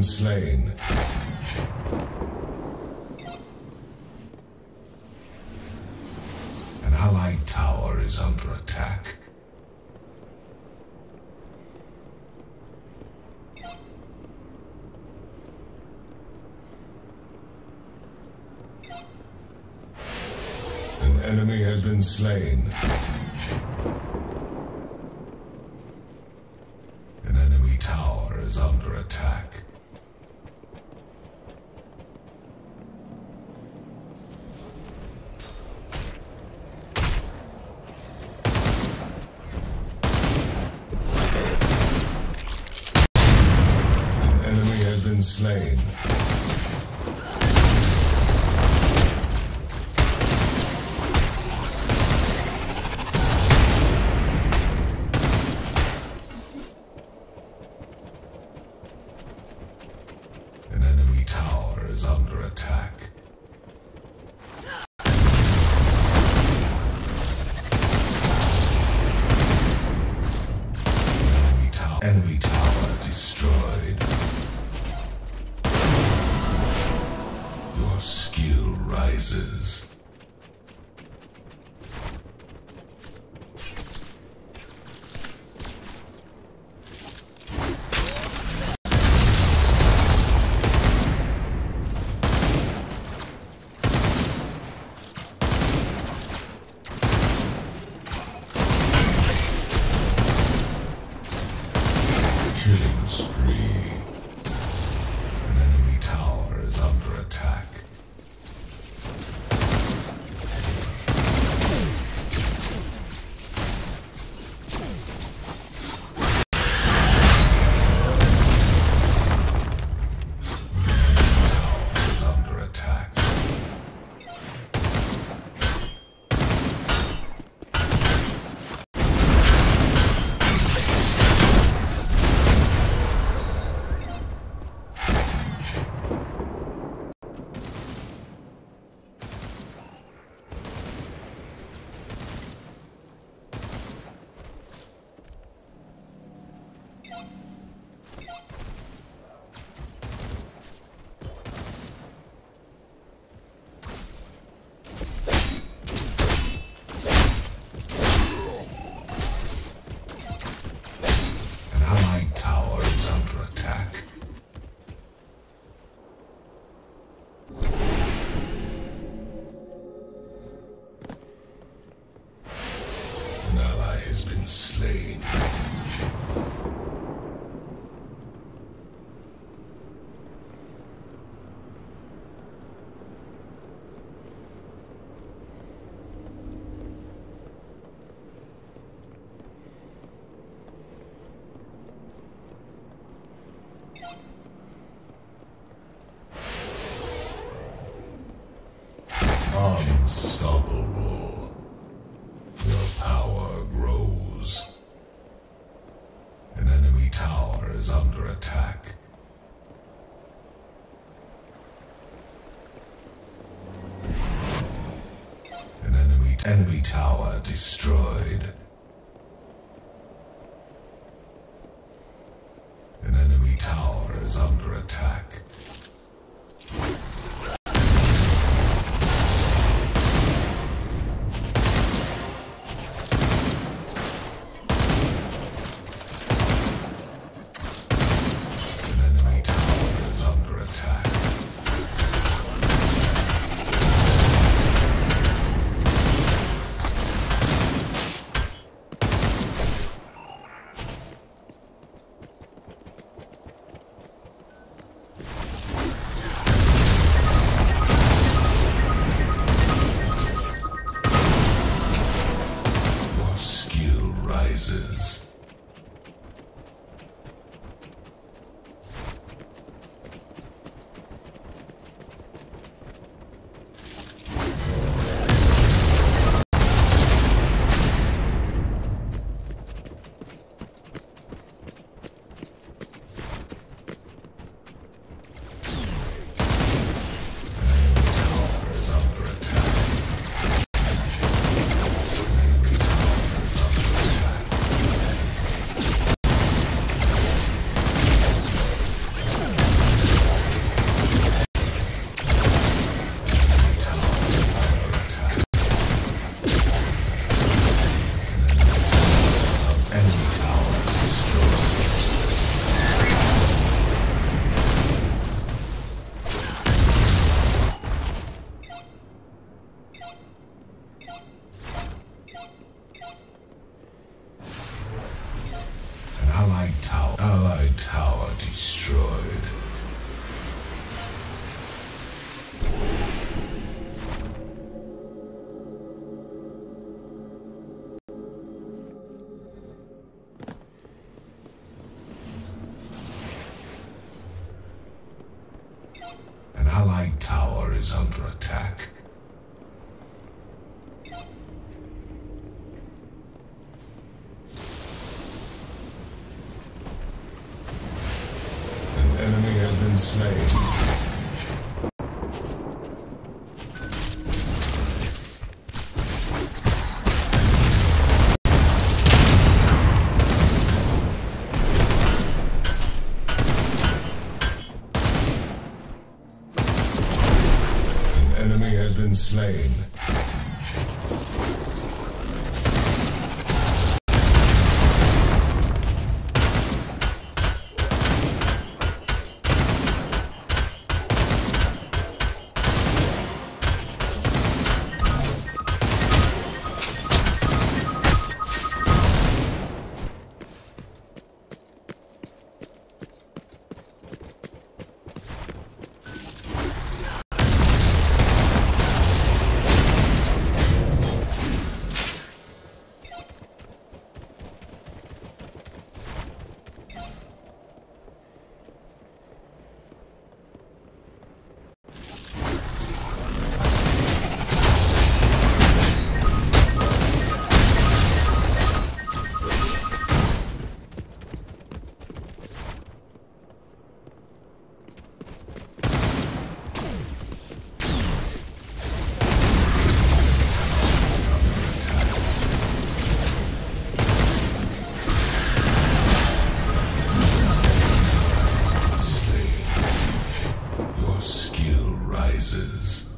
been slain. An allied tower is under attack. An enemy has been slain. slain. An enemy tower is under attack. Enemy tower destroyed. rises. slain. Unstoppable. strong. Allied tower. Destroyed. Slain. Kill rises.